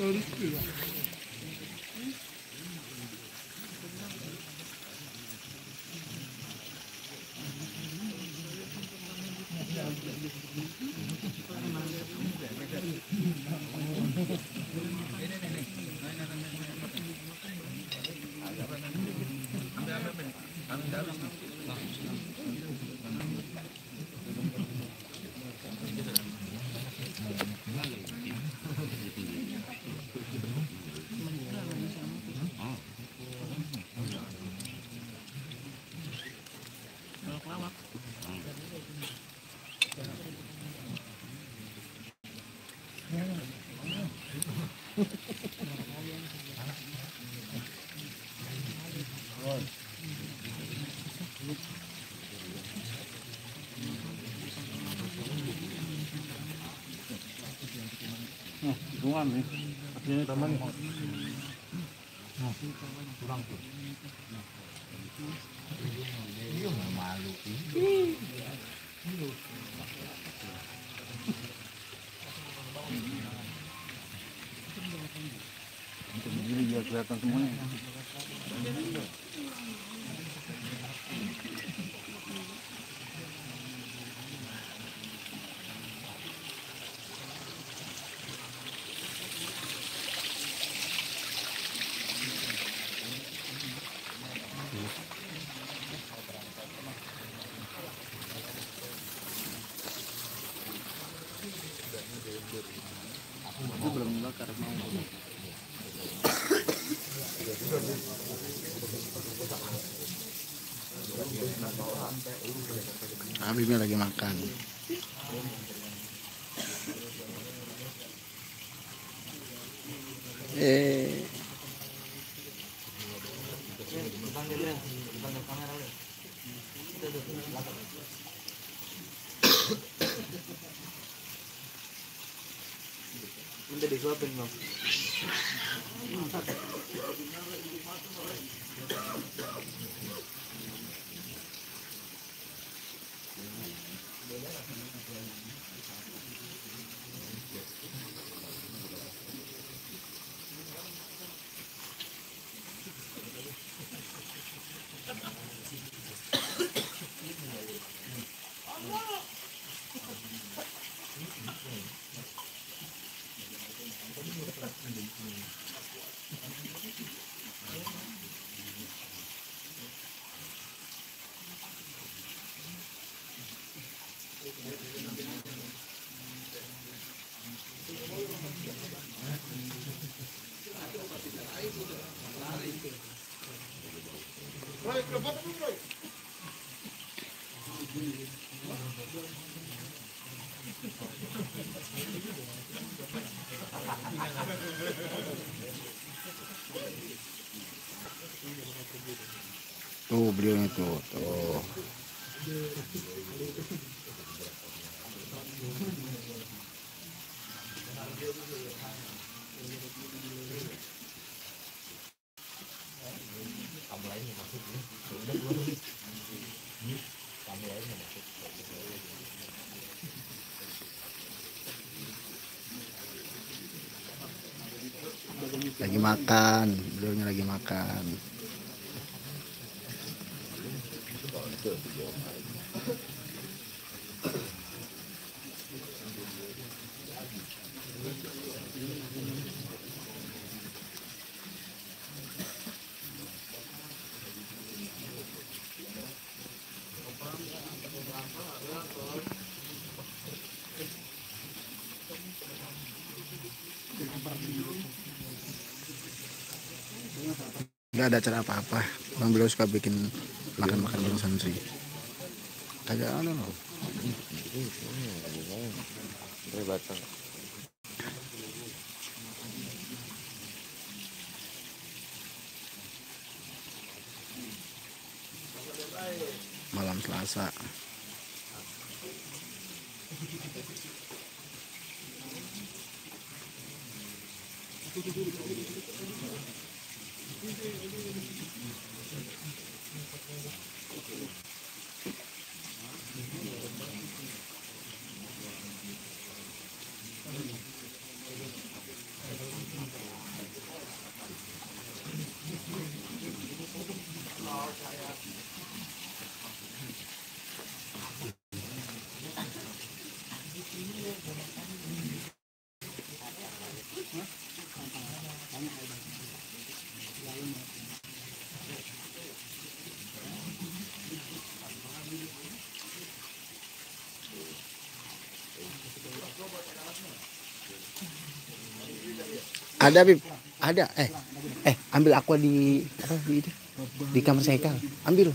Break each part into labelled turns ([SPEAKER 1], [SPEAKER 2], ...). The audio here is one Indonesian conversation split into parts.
[SPEAKER 1] Böyle tutuyor. أنا Bungan nih. Ini teman. Kurang tuh. Ini biar kelihatan semuanya. Mau.
[SPEAKER 2] Habibnya lagi makan. Eh,
[SPEAKER 3] Minta disuapin bang. Roy, kelopak dulu Roy. Thank you.
[SPEAKER 2] Tuh beliau itu tuh. Lagi makan, beliaunya lagi makan. Nggak ada acara apa-apa. Bang beliau suka bikin makan-makan bareng santri. Kagak ada loh.
[SPEAKER 3] Dari batang.
[SPEAKER 2] Thank you. Ada Bib. Ada. Eh. Eh, ambil aqua di apa di? Di kamar saya Kang. Ambil.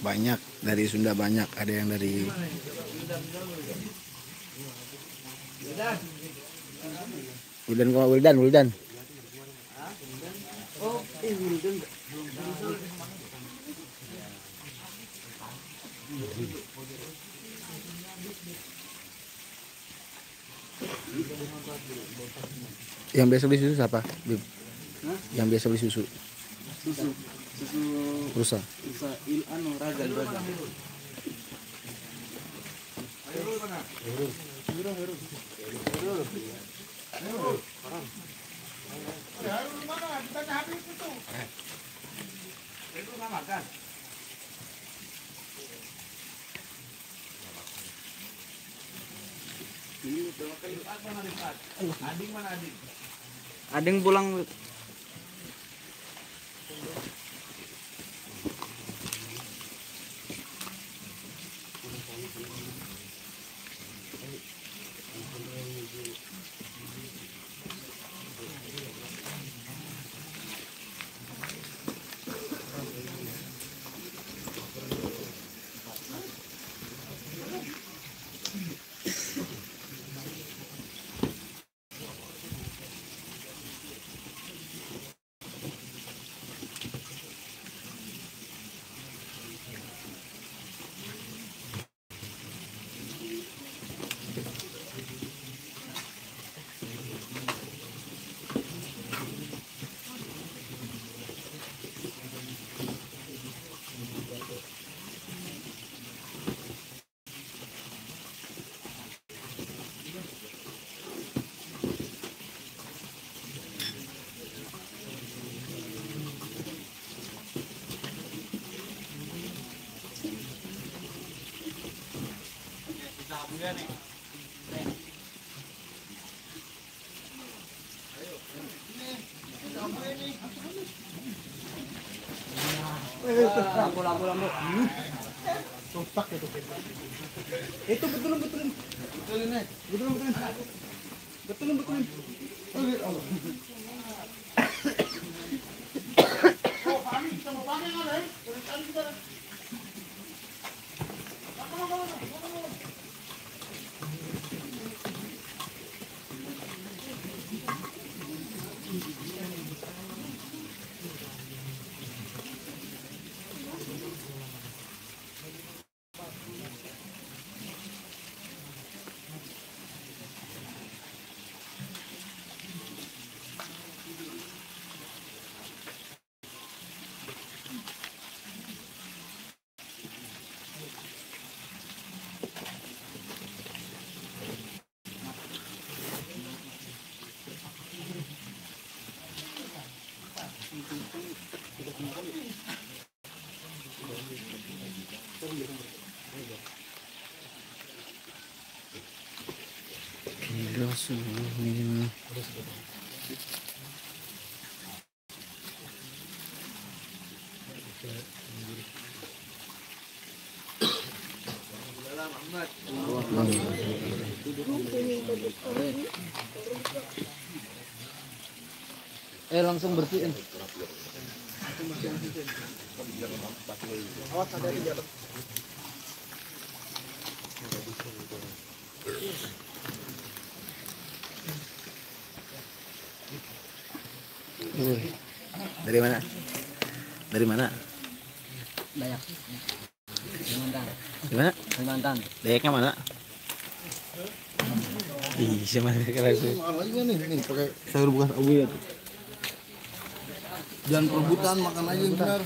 [SPEAKER 2] Banyak dari Sunda banyak, ada yang dari Wildan kok Wildan, Wildan. Yang biasa beli susu siapa? Yang biasa beli susu?
[SPEAKER 1] Susu, susu,
[SPEAKER 2] Rusa.
[SPEAKER 1] susu il anu raga raga.
[SPEAKER 4] Ading pulang lampu lampu lampu. Itu betul betul. Betulin eh. Betul betul. Betul betul.
[SPEAKER 2] Gila
[SPEAKER 4] Eh langsung bersihin. Awas ada di dalam.
[SPEAKER 2] Dari mana? Dari mana?
[SPEAKER 4] Dayak. Kalimantan.
[SPEAKER 2] Di mana?
[SPEAKER 4] Kalimantan.
[SPEAKER 2] Dayaknya mana? Ih, sama sih.
[SPEAKER 4] aja nih, nih pakai sayur bukan abu ya. Jangan perebutan makan aja yang benar.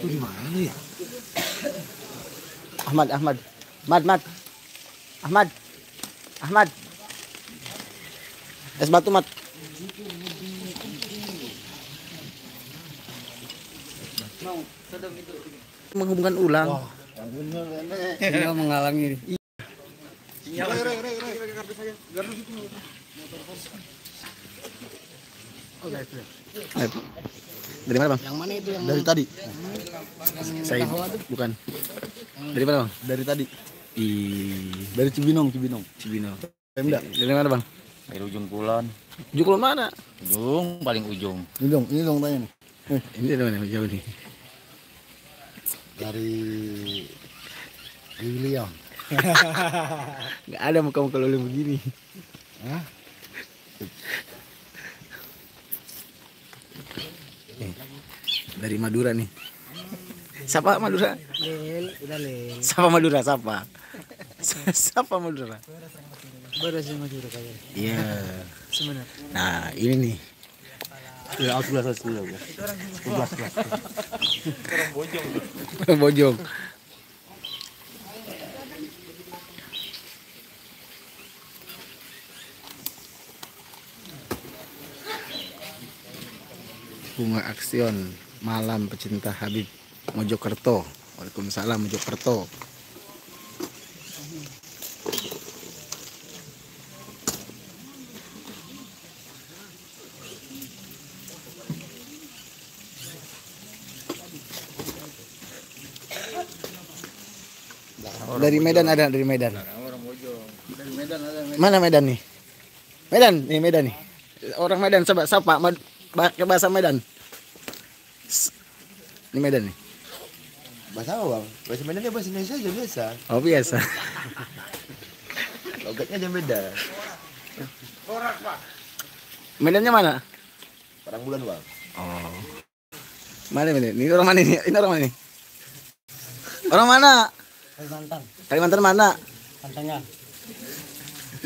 [SPEAKER 4] Itu di mana ya?
[SPEAKER 2] Ahmad, Ahmad. Ahmad, Ahmad. Ahmad. Ahmad. Es batu, Mat. Menghubungkan ulang.
[SPEAKER 4] Dia menghalangi.
[SPEAKER 2] Eh, Dari mana, Bang?
[SPEAKER 4] Yang mana itu yang dari tadi?
[SPEAKER 2] Saya bukan. Dari mana, Bang?
[SPEAKER 4] Dari tadi.
[SPEAKER 2] Ih,
[SPEAKER 4] Dari Cibinong, Cibinong.
[SPEAKER 2] Cibino.
[SPEAKER 4] Pemda.
[SPEAKER 2] Dari mana, Bang?
[SPEAKER 3] Dari ujung kulon.
[SPEAKER 2] Jukul mana?
[SPEAKER 3] Ujung, paling ujung.
[SPEAKER 4] Ini dong, ini dong tanya nih.
[SPEAKER 2] Ini dari mana? Jauh nih.
[SPEAKER 4] Dari William.
[SPEAKER 2] Nggak ada muka-muka lolong begini.
[SPEAKER 4] Hah?
[SPEAKER 2] Eh, Dari Madura nih. Siapa Madura? Siapa Madura? Siapa? Siapa Madura?
[SPEAKER 4] Beres yang masih udah kayak.
[SPEAKER 2] Iya.
[SPEAKER 4] Sebenarnya.
[SPEAKER 2] Nah, ini nih.
[SPEAKER 4] Ya, aku belas dulu ya. Belas, belas.
[SPEAKER 2] Bojong. Bunga Aksion Malam Pecinta Habib Mojokerto. Waalaikumsalam Mojokerto. Dari Medan ada dari Medan. Mana Medan nih? Medan, nih Medan nih. Orang Medan coba sapa pakai bahasa Medan. Ini Medan nih.
[SPEAKER 3] Bahasa bang? Bahasa Medan ya bahasa Indonesia aja biasa.
[SPEAKER 2] Oh biasa.
[SPEAKER 3] Logatnya aja beda.
[SPEAKER 2] Medannya mana?
[SPEAKER 3] Perang bulan bang.
[SPEAKER 2] Oh. Mana Medan? Ini orang mana ini? Ini orang mana nih? Orang mana?
[SPEAKER 4] Kalimantan.
[SPEAKER 2] Kalimantan mana?
[SPEAKER 4] Pantangnya.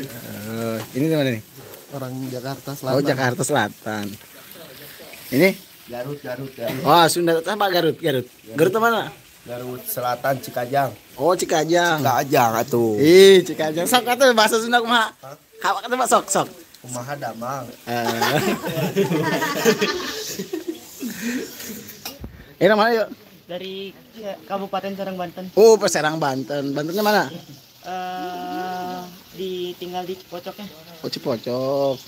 [SPEAKER 2] Eh, ini di mana nih?
[SPEAKER 4] Orang Jakarta
[SPEAKER 2] Oh Jakarta Selatan. Ini?
[SPEAKER 3] Garut, Garut, Garut.
[SPEAKER 2] Oh Sunda apa Garut? Garut. Garut itu mana?
[SPEAKER 3] Garut Selatan, Cikajang.
[SPEAKER 2] Oh Cikajang.
[SPEAKER 3] Cikajang atuh.
[SPEAKER 2] Ih Cikajang. Sok kata bahasa Sunda kumaha? Hawa kata Pak sok sok.
[SPEAKER 3] Kumaha damang.
[SPEAKER 2] Eh. Ini mana yuk?
[SPEAKER 5] dari ya, Kabupaten Serang Banten.
[SPEAKER 2] Oh, Serang Banten. Bantennya mana?
[SPEAKER 5] eh di tinggal di Pocoknya.
[SPEAKER 2] Oh, Cipocok.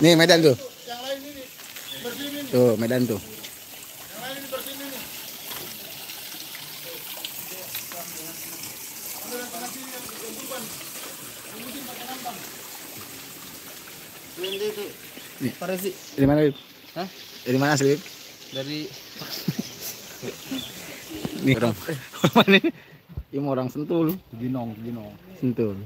[SPEAKER 2] Nih Medan tuh. Tuh Medan tuh. Nih. Dari mana, Bib?
[SPEAKER 4] Hah?
[SPEAKER 2] Dari mana asli, Bib?
[SPEAKER 4] Dari
[SPEAKER 2] Nih orang. Orang mana ini? Ini orang Sentul.
[SPEAKER 4] Cibinong, Cibinong.
[SPEAKER 2] Sentul.